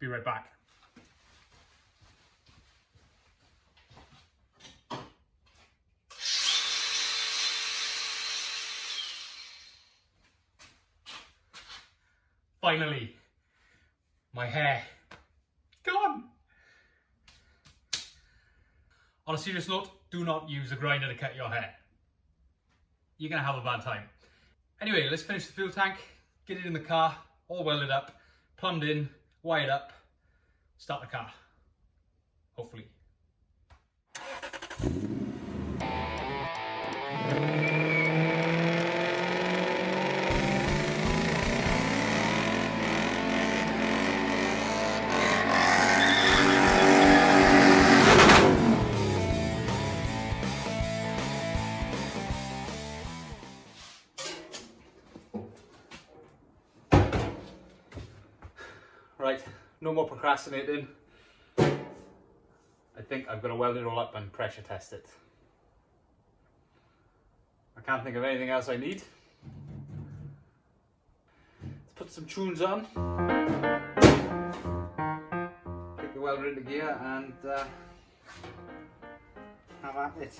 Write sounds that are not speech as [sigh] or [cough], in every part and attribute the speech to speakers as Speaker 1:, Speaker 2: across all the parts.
Speaker 1: Be right back. Finally, my hair gone. On a serious note, do not use a grinder to cut your hair. You're gonna have a bad time. Anyway, let's finish the fuel tank, get it in the car, all welded up, plumbed in, wired up, start the car. Hopefully. No more procrastinating. I think I'm going to weld it all up and pressure test it. I can't think of anything else I need. Let's put some tunes on. Kick the welder into gear and uh, have at it.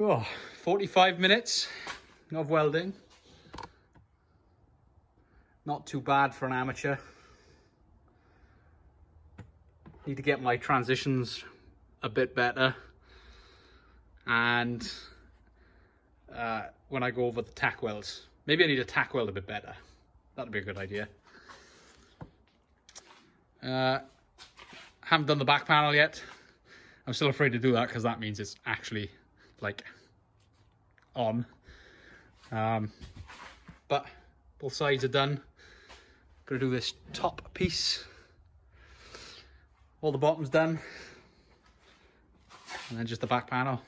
Speaker 1: Oh, 45 minutes of welding. Not too bad for an amateur. Need to get my transitions a bit better. And uh, when I go over the tack welds, maybe I need a tack weld a bit better. That'd be a good idea. Uh, haven't done the back panel yet. I'm still afraid to do that because that means it's actually like on. Um, but both sides are done. Gonna do this top piece. All the bottoms done. And then just the back panel.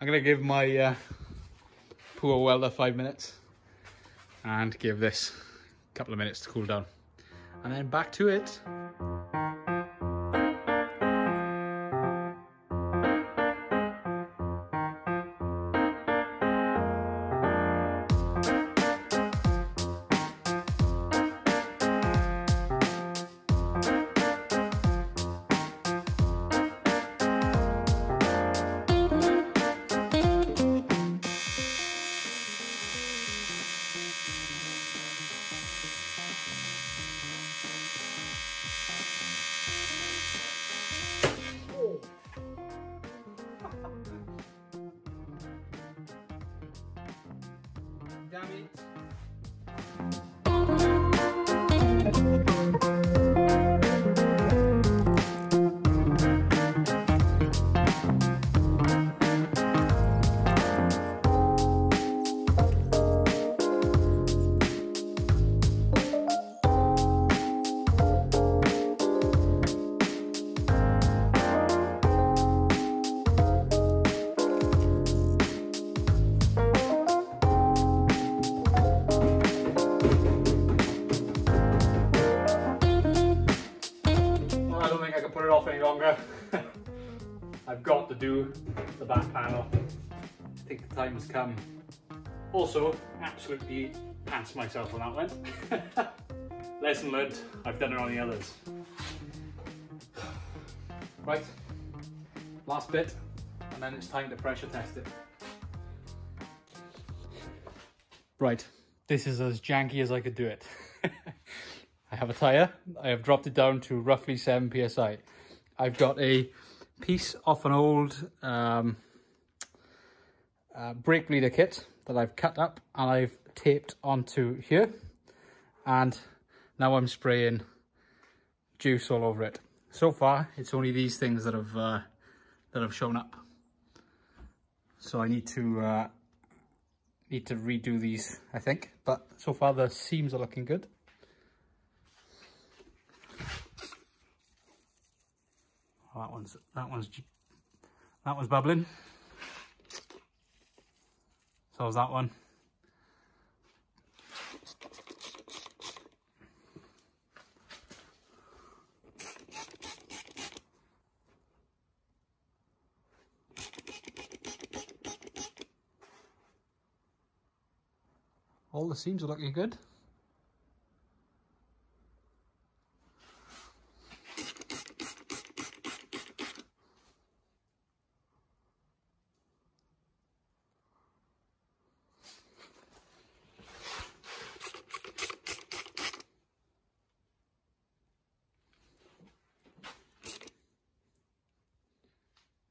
Speaker 1: I'm gonna give my uh, poor welder five minutes and give this a couple of minutes to cool down and then back to it. Time has come. Also, absolutely pants myself on that one. [laughs] Lesson learned, I've done it on the others. Right, last bit, and then it's time to pressure test it. Right, this is as janky as I could do it. [laughs] I have a tyre, I have dropped it down to roughly 7 psi. I've got a piece of an old um, uh, brake bleeder kit that I've cut up and I've taped onto here and now I'm spraying juice all over it. So far, it's only these things that have uh, that have shown up. So I need to uh, need to redo these, I think. But so far, the seams are looking good. Oh, that one's that one's that one's bubbling. So is that one. All the seams are looking good.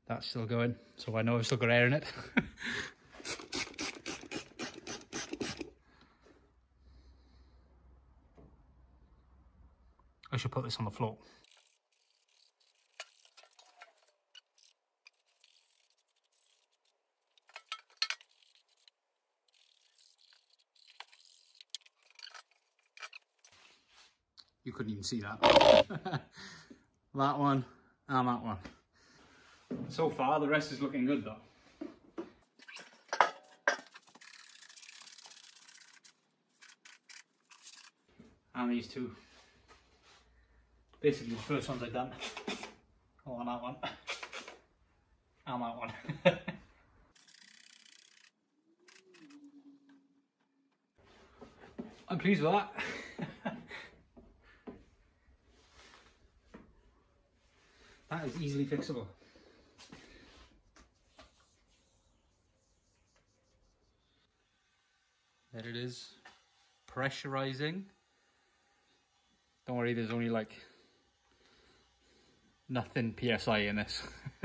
Speaker 1: That's still going, so I know I've still got air in it. [laughs] I should put this on the floor. You couldn't even see that. [laughs] that one and that one. So far, the rest is looking good though. And these two basically the first ones I've done. Oh, on that one. And that one. [laughs] I'm pleased with that. [laughs] that is easily fixable. There it is, pressurizing. Don't worry, there's only like nothing PSI in this. [laughs]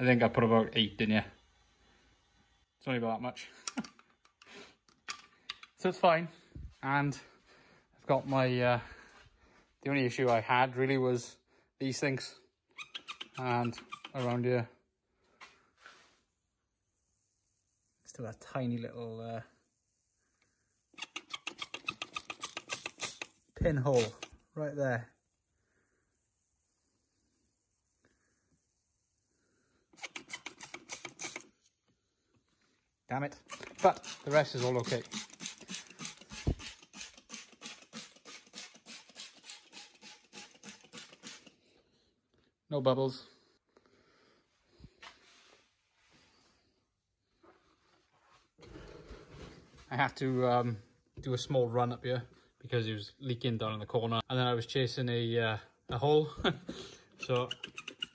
Speaker 1: I think I put about eight in here. It's only about that much. [laughs] so it's fine. And I've got my, uh, the only issue I had really was these things. And around here. Still a tiny little uh, pinhole right there. Damn it. But the rest is all okay. No bubbles. I have to um, do a small run up here because it was leaking down in the corner and then I was chasing a, uh, a hole [laughs] so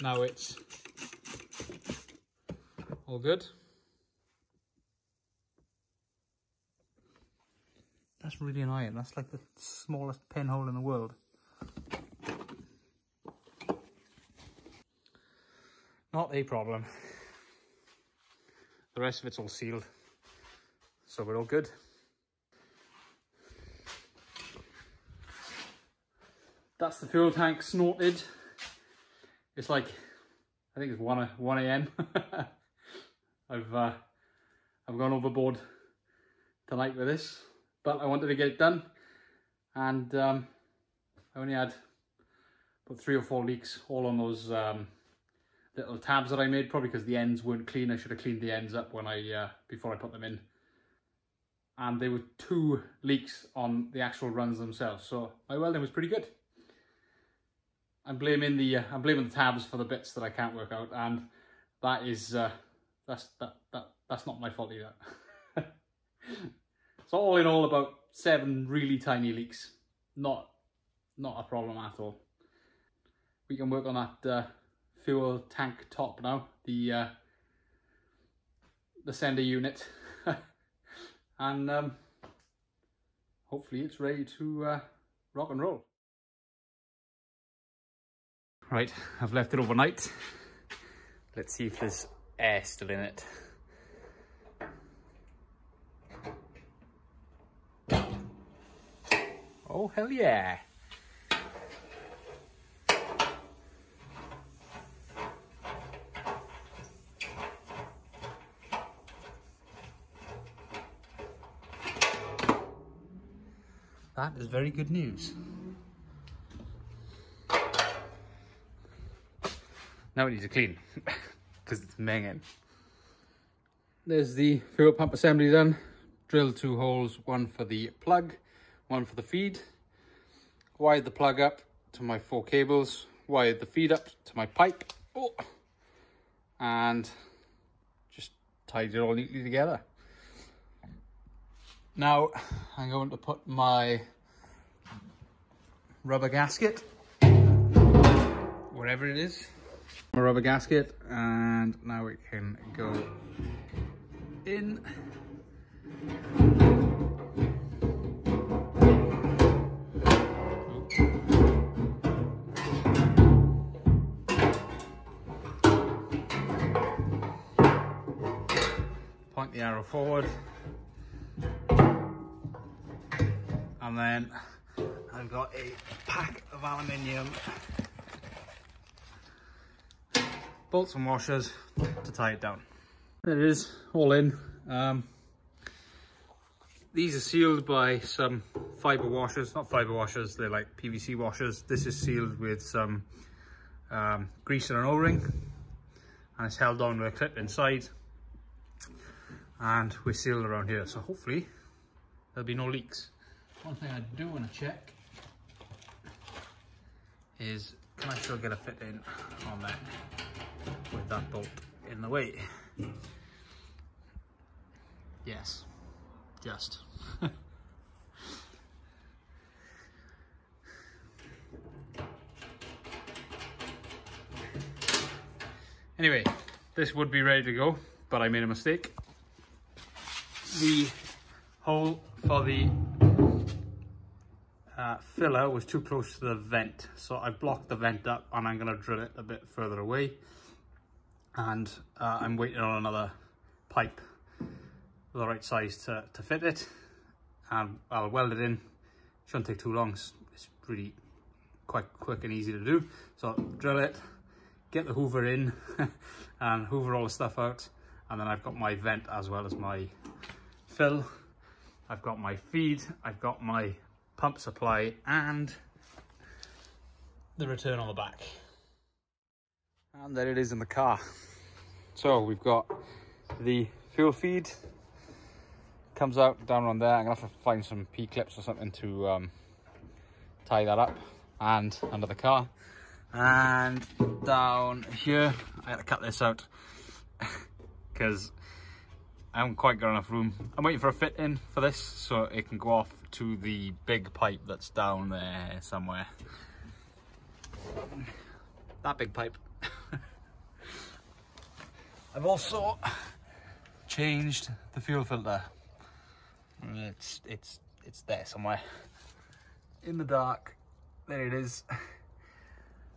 Speaker 1: now it's all good That's really annoying. That's like the smallest pinhole in the world. Not a problem. The rest of it's all sealed. So we're all good. That's the fuel tank snorted. It's like, I think it's 1, 1 a.m. [laughs] I've, uh, I've gone overboard tonight with this but I wanted to get it done. And um, I only had about three or four leaks all on those um, little tabs that I made probably because the ends weren't clean. I should have cleaned the ends up when I uh, before I put them in. And there were two leaks on the actual runs themselves. So my welding was pretty good I'm blaming the uh, I'm blaming the tabs for the bits that I can't work out and that is uh, that's that that that's not my fault either. [laughs] so all in all, about seven really tiny leaks. Not not a problem at all. We can work on that uh, fuel tank top now. The uh, the sender unit, [laughs] and um, hopefully it's ready to uh, rock and roll. Right, I've left it overnight. Let's see if there's air still in it. Oh, hell yeah. That is very good news. Now we need to clean [laughs] because it's minging. There's the fuel pump assembly done. Drilled two holes, one for the plug, one for the feed. Wired the plug up to my four cables. Wired the feed up to my pipe. Oh, and just tied it all neatly together. Now I'm going to put my rubber gasket, whatever it is, my rubber gasket, and now it can go in. Point the arrow forward. And then I've got a pack of aluminium bolts and washers to tie it down. There it is, all in. Um, these are sealed by some fiber washers, not fiber washers, they're like PVC washers. This is sealed with some um, grease and an O-ring and it's held on with a clip inside and we're sealed around here. So hopefully there'll be no leaks. One thing I do want to check is can I still get a fit in on that with that bolt in the way? Yes, just. [laughs] anyway, this would be ready to go, but I made a mistake. The hole for the uh, filler was too close to the vent. So I blocked the vent up and I'm gonna drill it a bit further away. And uh, I'm waiting on another pipe the right size to, to fit it. And I'll weld it in. Shouldn't take too long. It's, it's really quite quick and easy to do. So drill it, get the hoover in [laughs] and hoover all the stuff out. And then I've got my vent as well as my fill. I've got my feed, I've got my pump supply and the return on the back. And there it is in the car. So we've got the fuel feed, comes out down on there. I'm gonna have to find some P-clips or something to um, tie that up and under the car. And down here, I to cut this out [laughs] because I haven't quite got enough room. I'm waiting for a fit in for this so it can go off to the big pipe that's down there somewhere. That big pipe. I've also changed the fuel filter. It's it's it's there somewhere. In the dark. There it is.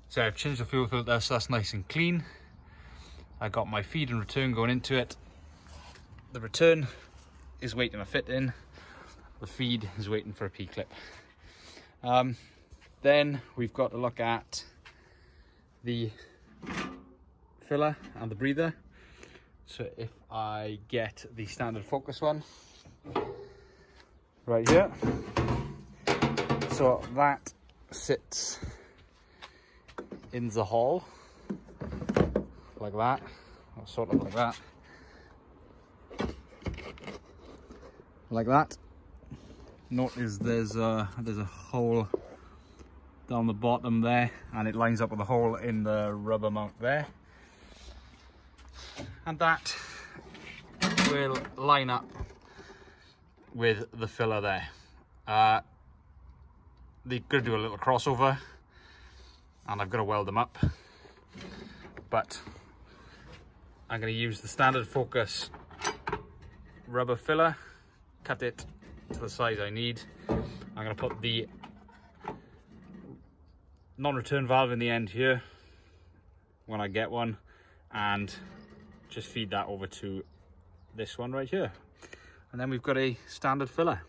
Speaker 1: So I've changed the fuel filter so that's nice and clean. I got my feed and return going into it. The return is waiting to fit in. The feed is waiting for a P-clip. Um, then we've got to look at the filler and the breather. So if I get the standard focus one, right here. So that sits in the hall, like that, or sort of like that. Like that. Notice there's a, there's a hole down the bottom there and it lines up with a hole in the rubber mount there. And that will line up with the filler there. Uh, they're going to do a little crossover and I've got to weld them up. But I'm going to use the standard focus rubber filler, cut it to the size I need. I'm going to put the non-return valve in the end here when I get one and just feed that over to this one right here. And then we've got a standard filler.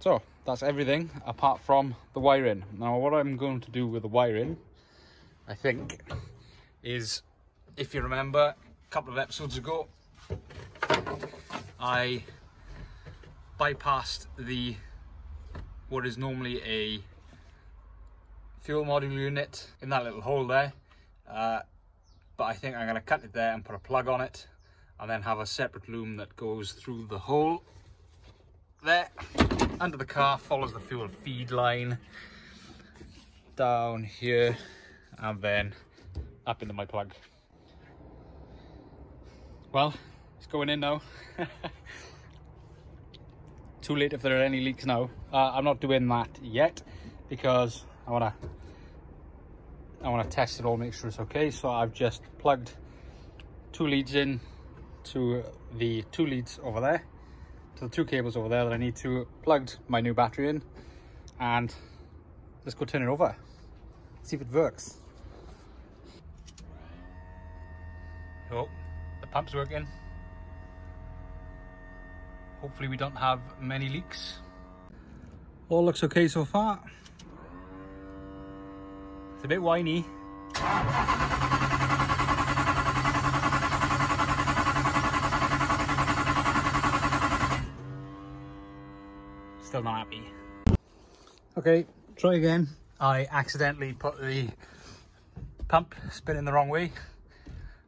Speaker 1: So that's everything apart from the wiring. Now what I'm going to do with the wiring, I think, is if you remember a couple of episodes ago, I bypassed the what is normally a fuel module unit in that little hole there. Uh, but I think I'm going to cut it there and put a plug on it and then have a separate loom that goes through the hole there under the car follows the fuel feed line down here and then up into my plug. Well it's going in now. [laughs] Too late if there are any leaks now. Uh, i'm not doing that yet because i want to i want to test it all make sure it's okay. So i've just plugged two leads in to the two leads over there to the two cables over there that I need to plug my new battery in. And let's go turn it over see if it works. Oh the pump's working. Hopefully we don't have many leaks. All looks okay so far a bit whiny still not happy. Okay, try again. I accidentally put the pump spinning the wrong way.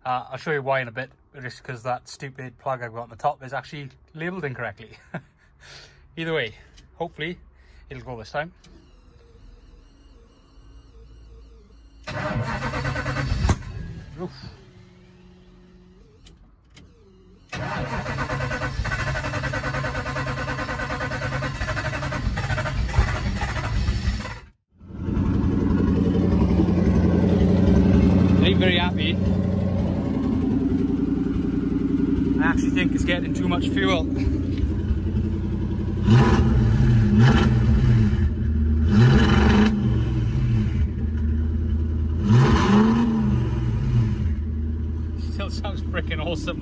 Speaker 1: Uh, I'll show you why in a bit, just because that stupid plug I've got on the top is actually labelled incorrectly. [laughs] Either way, hopefully it'll go this time. Oof. very happy. I actually think it's getting too much fuel. Still sounds though.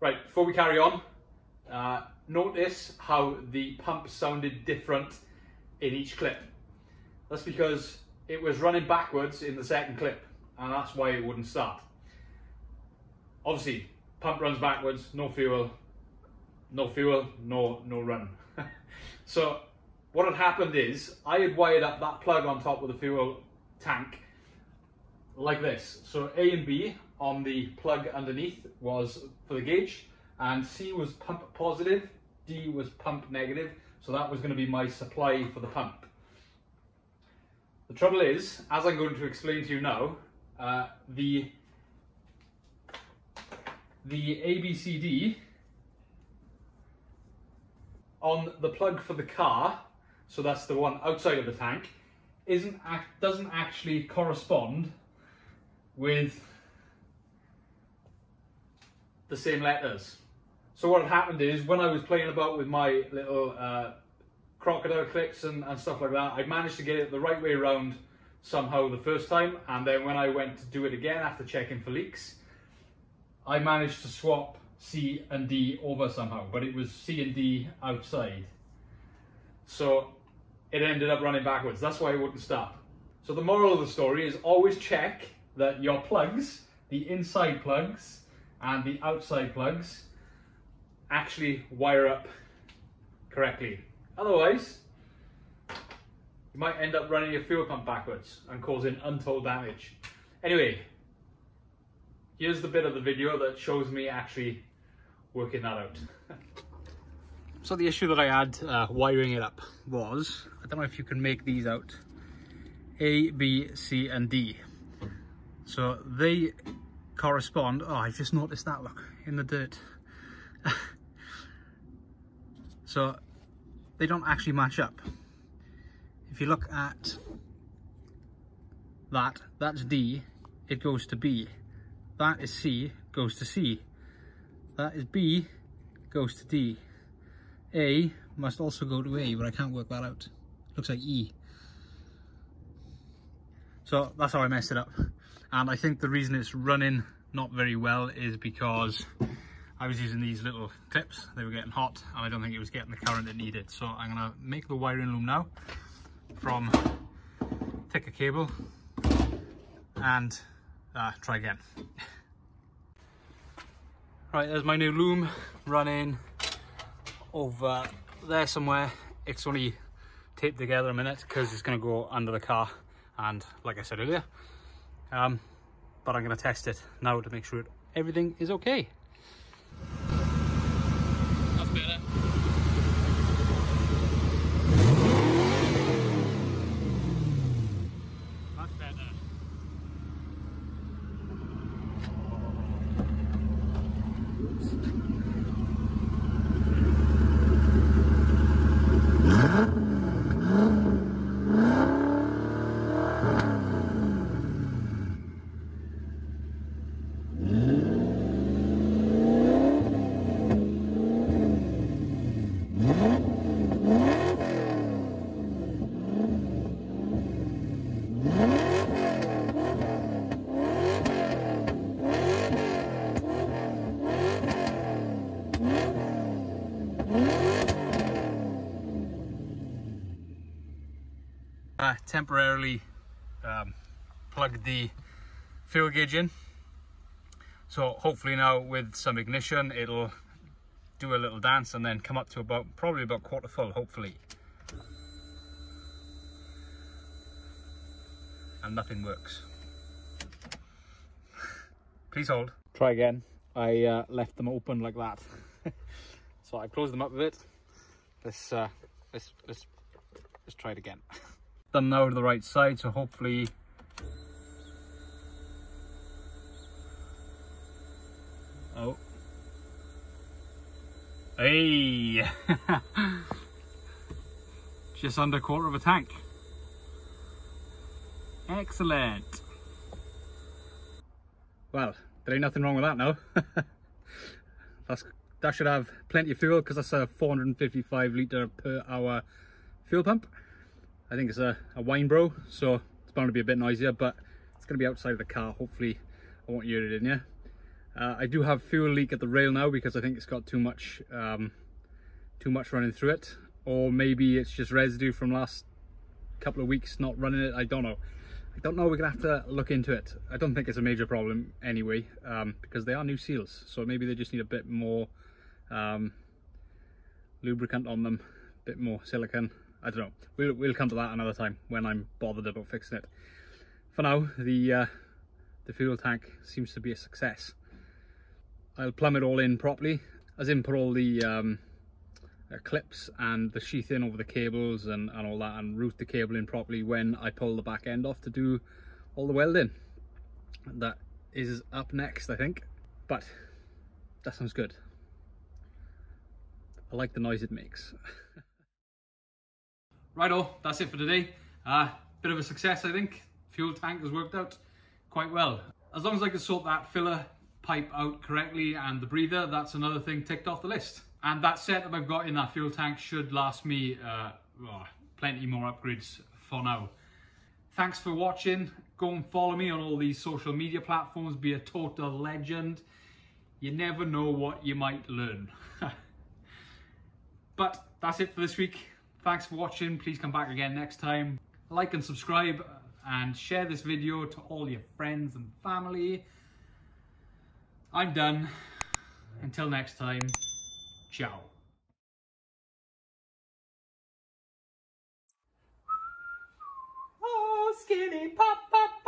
Speaker 1: Right, before we carry on, uh, notice how the pump sounded different in each clip. That's because it was running backwards in the second clip, and that's why it wouldn't start. Obviously, pump runs backwards, no fuel, no fuel, no, no run. [laughs] so what had happened is, I had wired up that plug on top of the fuel tank like this. So A and B on the plug underneath was for the gauge and C was pump positive, D was pump negative. So that was going to be my supply for the pump. The trouble is, as I'm going to explain to you now, uh, the the ABCD on the plug for the car, so that's the one outside of the tank, isn't doesn't actually correspond with the same letters. So what had happened is when I was playing about with my little uh, crocodile clips and, and stuff like that, I managed to get it the right way around somehow the first time. And then when I went to do it again after checking for leaks, I managed to swap C and D over somehow, but it was C and D outside. So it ended up running backwards. That's why it wouldn't stop. So the moral of the story is always check that your plugs, the inside plugs, and the outside plugs actually wire up correctly. Otherwise, you might end up running your fuel pump backwards and causing untold damage. Anyway, here's the bit of the video that shows me actually working that out. so the issue that I had uh, wiring it up was, I don't know if you can make these out, A, B, C and D. So they correspond, oh I just noticed that look, in the dirt. [laughs] so they don't actually match up. If you look at that, that's D, it goes to B. That is C, goes to C. That is B, goes to D. A must also go to A, but I can't work that out. Looks like E. So that's how I messed it up. And I think the reason it's running not very well is because I was using these little clips. They were getting hot and I don't think it was getting the current it needed. So I'm gonna make the wiring loom now from thicker cable and uh, try again. [laughs] Right, there's my new loom running over there somewhere. It's only taped together a minute because it's going to go under the car and like I said earlier, um, but I'm going to test it now to make sure everything is okay. Uh, temporarily um, plugged the fuel gauge in. So hopefully now with some ignition, it'll do a little dance and then come up to about, probably about quarter full, hopefully. And nothing works. Please hold. Try again. I uh, left them open like that. [laughs] so I closed them up a bit. Let's, uh, let's, let's, let's try it again. [laughs] them now to the right side so hopefully oh. Hey. [laughs] Just under quarter of a tank excellent. Well there ain't nothing wrong with that now [laughs] that's that should have plenty of fuel because that's a 455 litre per hour fuel pump I think it's a, a Walbro, so it's bound to be a bit noisier, but it's going to be outside of the car. Hopefully I won't hear it in here. Uh, I do have fuel leak at the rail now because I think it's got too much um, too much running through it. Or maybe it's just residue from last couple of weeks not running it. I don't know. I don't know. We're to have to look into it. I don't think it's a major problem anyway um, because they are new seals. So maybe they just need a bit more um, lubricant on them, a bit more silicone I don't know. We'll, we'll come to that another time when I'm bothered about fixing it. For now, the, uh, the fuel tank seems to be a success. I'll plumb it all in properly, as in put all the um, uh, clips and the sheath in over the cables and, and all that and route the cable in properly when I pull the back end off to do all the welding. That is up next, I think. But that sounds good. I like the noise it makes. [laughs] Righto, that's it for today. Uh, bit of a success, I think. Fuel tank has worked out quite well. As long as I can sort that filler pipe out correctly and the breather, that's another thing ticked off the list. And that set that I've got in that fuel tank should last me uh, oh, plenty more upgrades for now. Thanks for watching. Go and follow me on all these social media platforms. Be a total legend. You never know what you might learn. [laughs] but that's it for this week. Thanks for watching. Please come back again next time. Like and subscribe and share this video to all your friends and family. I'm done. Until next time, ciao. Oh, skinny pop pop.